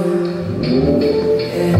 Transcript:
Yeah.